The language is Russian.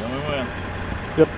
Cameraman. Yep.